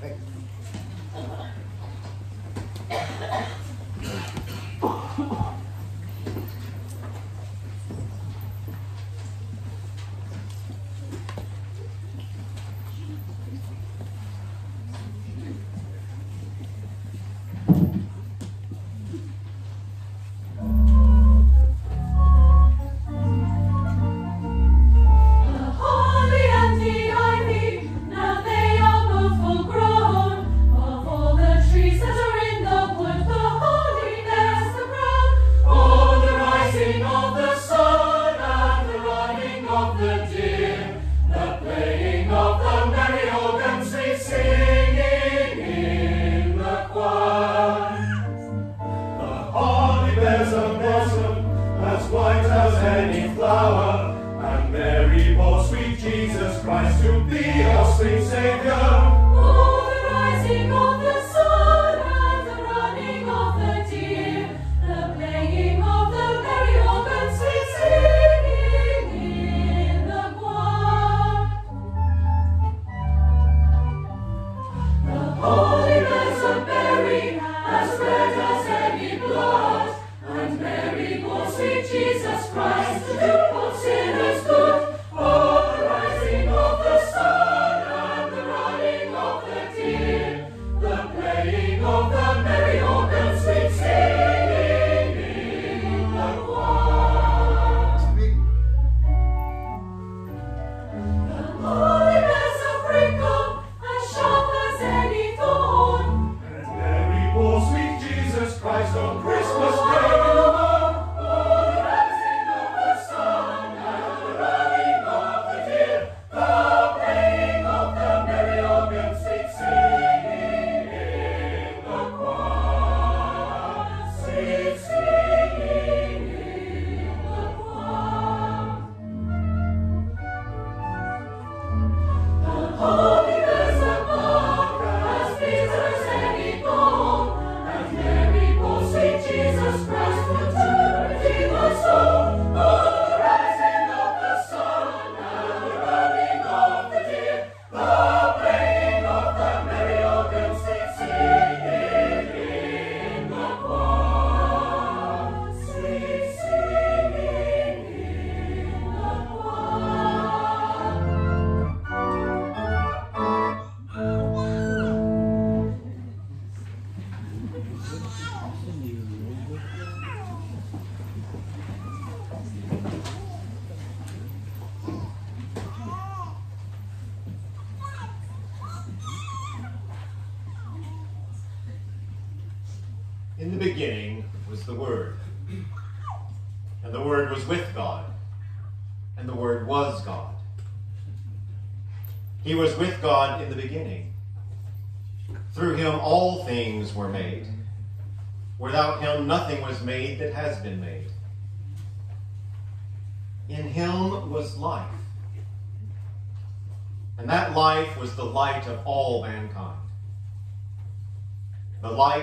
Thank you. Oh. the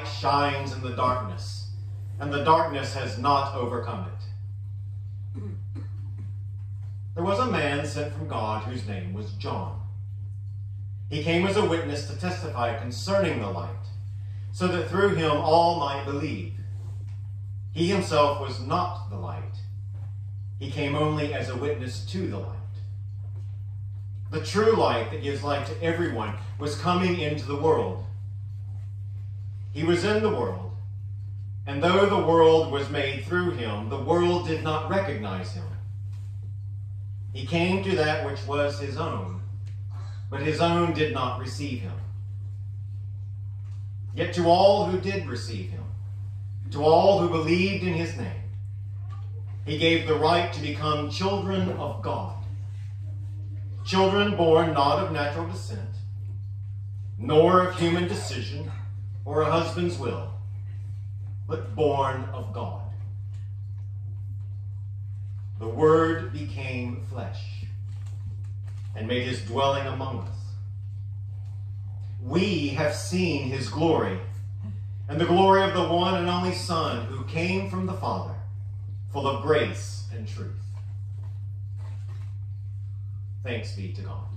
shines in the darkness, and the darkness has not overcome it. There was a man sent from God whose name was John. He came as a witness to testify concerning the light, so that through him all might believe. He himself was not the light. He came only as a witness to the light. The true light that gives light to everyone was coming into the world. He was in the world, and though the world was made through him, the world did not recognize him. He came to that which was his own, but his own did not receive him. Yet to all who did receive him, to all who believed in his name, he gave the right to become children of God. Children born not of natural descent, nor of human decision, or a husband's will, but born of God. The Word became flesh and made his dwelling among us. We have seen his glory and the glory of the one and only Son who came from the Father, full of grace and truth. Thanks be to God.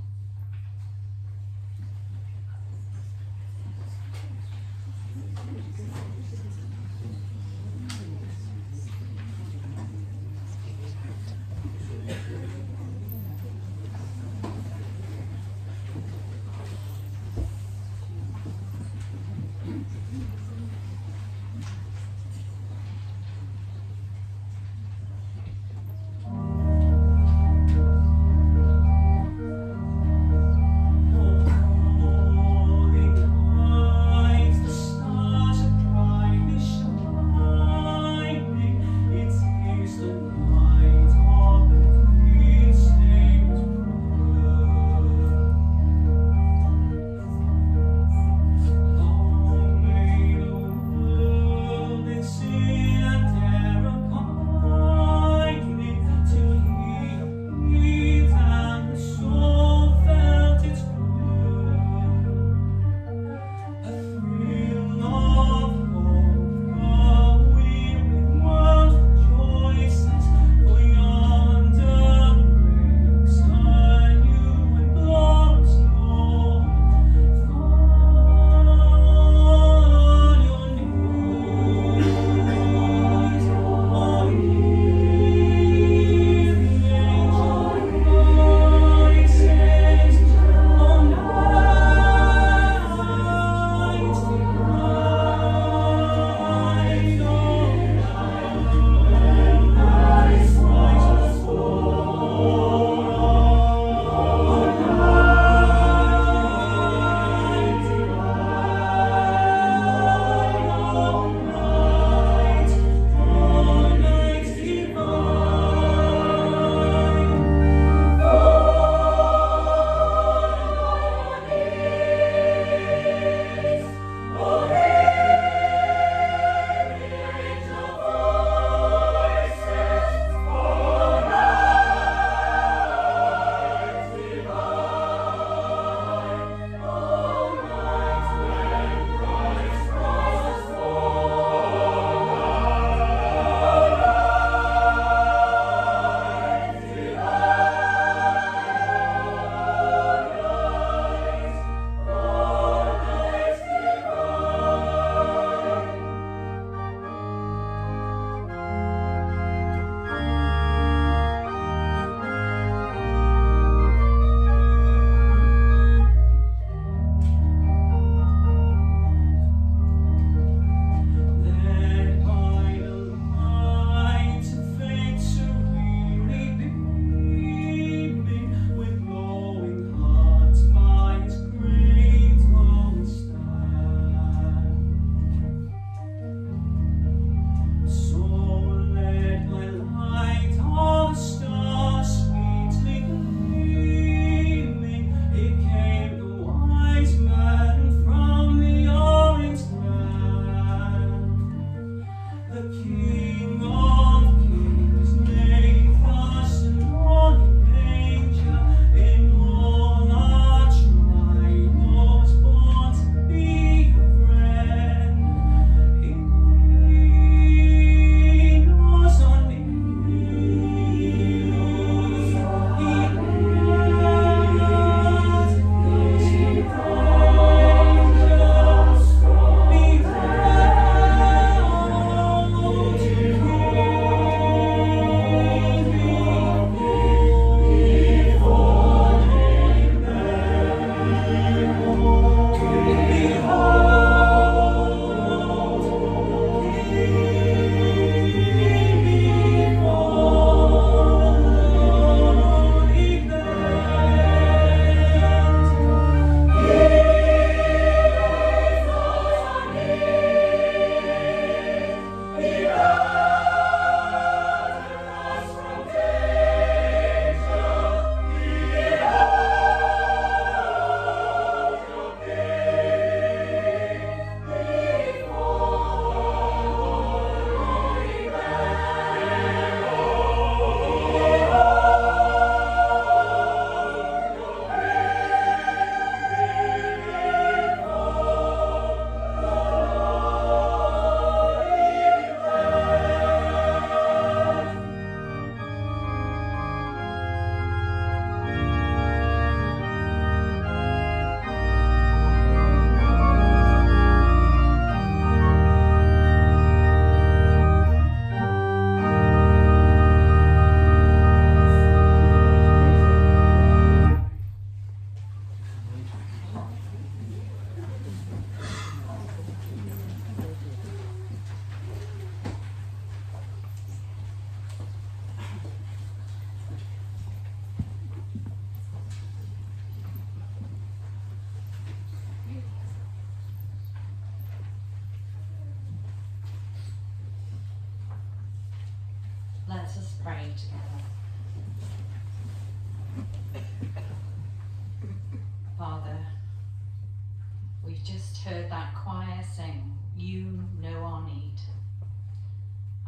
We've just heard that choir sing, You know our need.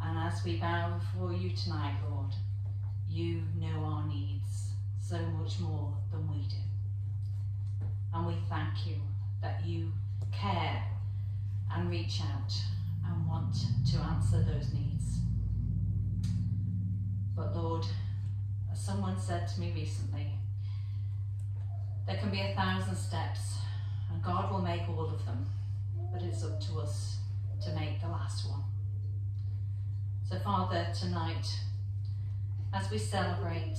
And as we bow before you tonight, Lord, you know our needs so much more than we do. And we thank you that you care and reach out and want to answer those needs. But Lord, as someone said to me recently, there can be a thousand steps and God will make all of them, but it's up to us to make the last one. So Father, tonight, as we celebrate,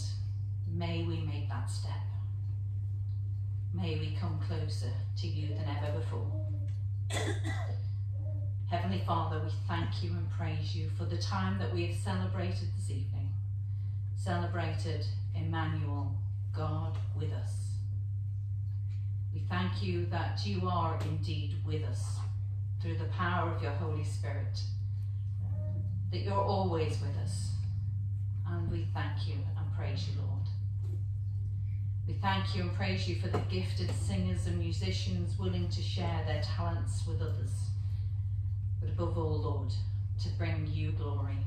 may we make that step. May we come closer to you than ever before. Heavenly Father, we thank you and praise you for the time that we have celebrated this evening. Celebrated Emmanuel, God with us. We thank you that you are indeed with us through the power of your Holy Spirit, that you're always with us. And we thank you and praise you, Lord. We thank you and praise you for the gifted singers and musicians willing to share their talents with others. But above all, Lord, to bring you glory.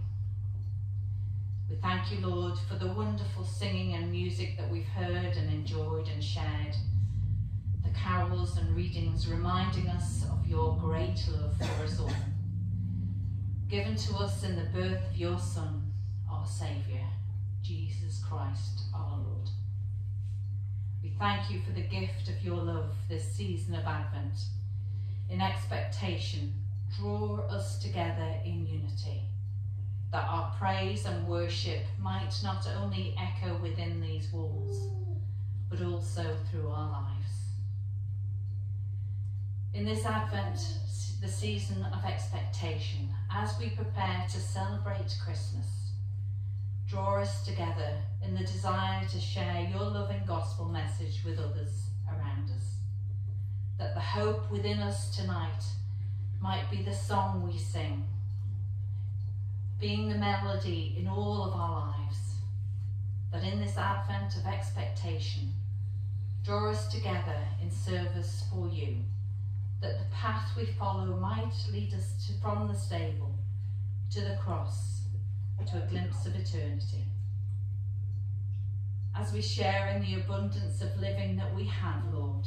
We thank you, Lord, for the wonderful singing and music that we've heard and enjoyed and shared. Carols and readings reminding us of your great love for us all. Given to us in the birth of your Son, our Saviour, Jesus Christ our Lord. We thank you for the gift of your love this season of Advent. In expectation, draw us together in unity, that our praise and worship might not only echo within these walls, but also through our lives. In this Advent, the season of expectation, as we prepare to celebrate Christmas, draw us together in the desire to share your loving gospel message with others around us. That the hope within us tonight might be the song we sing, being the melody in all of our lives. That in this advent of expectation, draw us together in service for you. That the path we follow might lead us to, from the stable to the cross to a glimpse of eternity. As we share in the abundance of living that we have, Lord,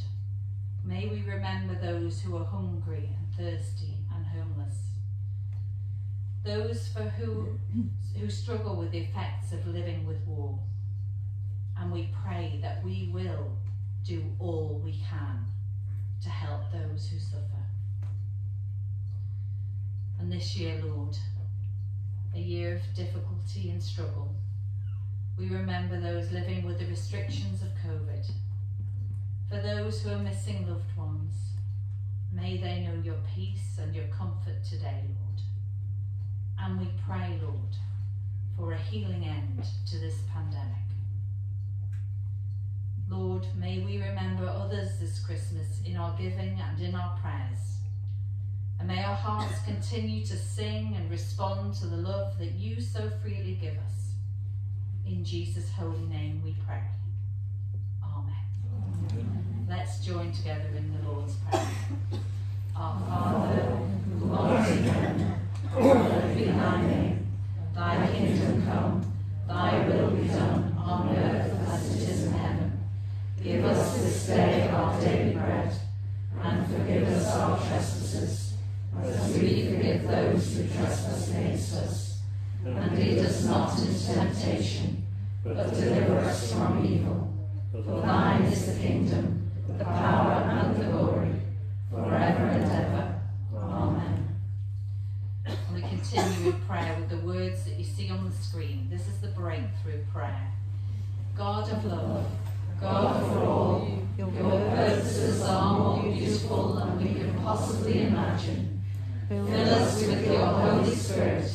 may we remember those who are hungry and thirsty and homeless. Those for who, who struggle with the effects of living with war. And we pray that we will do all we can to help those who suffer. And this year, Lord, a year of difficulty and struggle. We remember those living with the restrictions of COVID. For those who are missing loved ones, may they know your peace and your comfort today, Lord. And we pray, Lord, for a healing end to this pandemic. Lord, may we remember others this Christmas in our giving and in our prayers. And may our hearts continue to sing and respond to the love that you so freely give us. In Jesus' holy name we pray. Amen. Amen. Let's join together in the Lord's Prayer. Our Father, who art in heaven, hallowed be thy name. Thy kingdom come, thy will be done on earth as it is in heaven. Give us this day our daily bread, and forgive us our trespasses as we forgive those who trespass against us. And lead us not into temptation, but deliver us from evil. For thine is the kingdom, the power, and the glory, forever and ever. Amen. And we continue in prayer with the words that you see on the screen. This is the breakthrough prayer. God of love, God for all, your purposes are more beautiful than we can possibly imagine. Fill us with your Holy Spirit.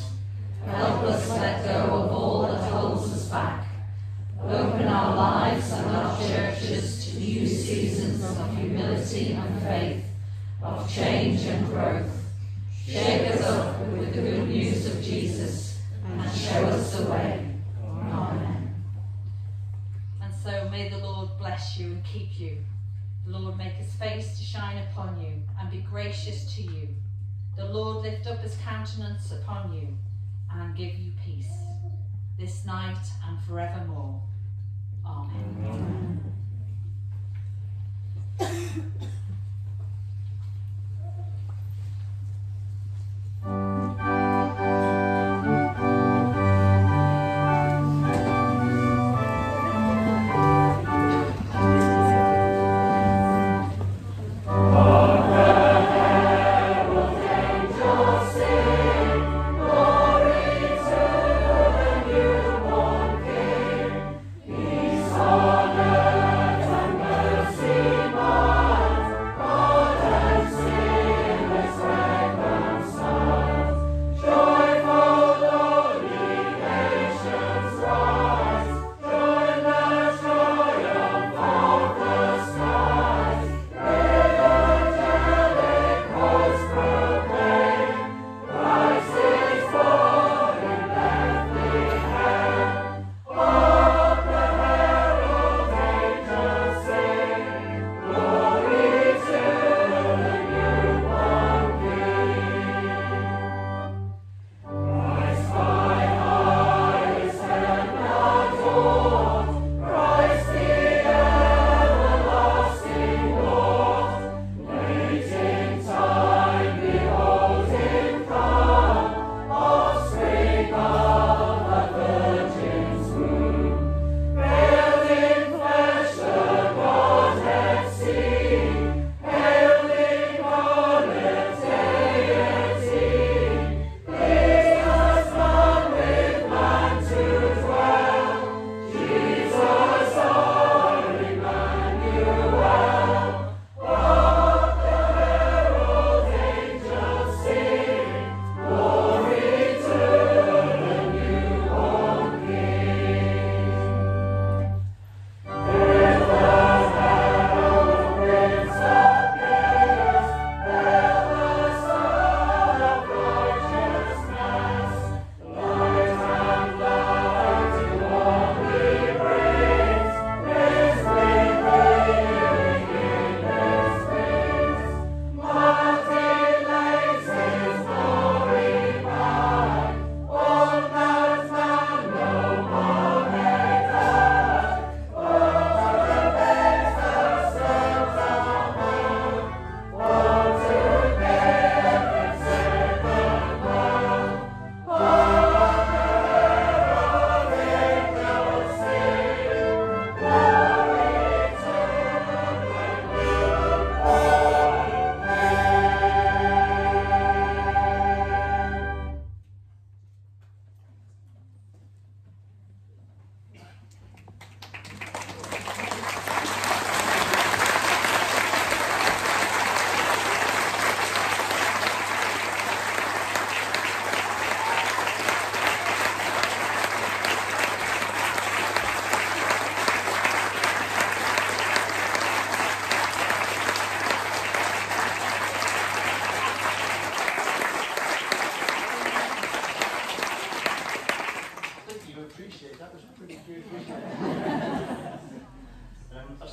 Help us let go of all that holds us back. Open our lives and our churches to new seasons of humility and faith, of change and growth. Shake us up with the good news of Jesus and show us the way. bless you and keep you. The Lord make his face to shine upon you and be gracious to you. The Lord lift up his countenance upon you and give you peace, this night and forevermore. Amen. Amen.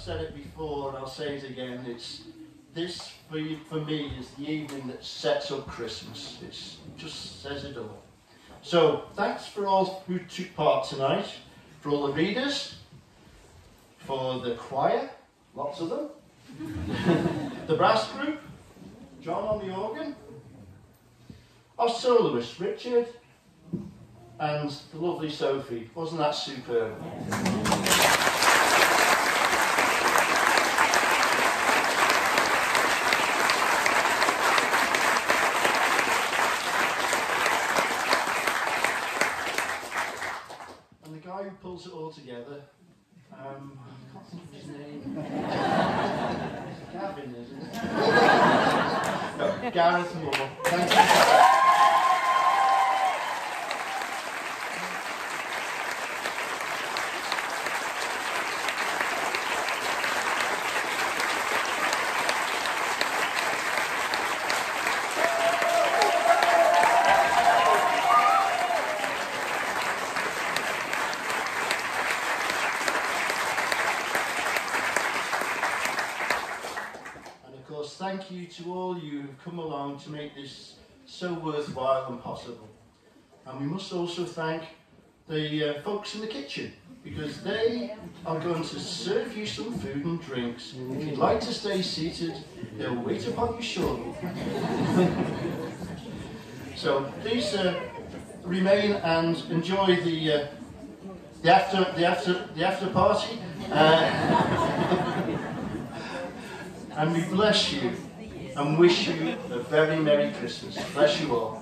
Christmas. It before and I'll say it again it's this for, you, for me is the evening that sets up christmas It just says it all. So thanks for all who took part tonight, for all the readers, for the choir, lots of them, the brass group, John on the organ, our soloist Richard, and the lovely Sophie. Wasn't that superb? Pulls it all together. Um, I can't think of his name. Gavin, isn't it? no, Gareth Moore. Thank you. To all you who've come along to make this so worthwhile and possible. And we must also thank the uh, folks in the kitchen because they are going to serve you some food and drinks. If you'd like to stay seated, they'll wait upon you shortly. so please uh, remain and enjoy the uh, the after the after the after party. And we bless you and wish you a very Merry Christmas. Bless you all.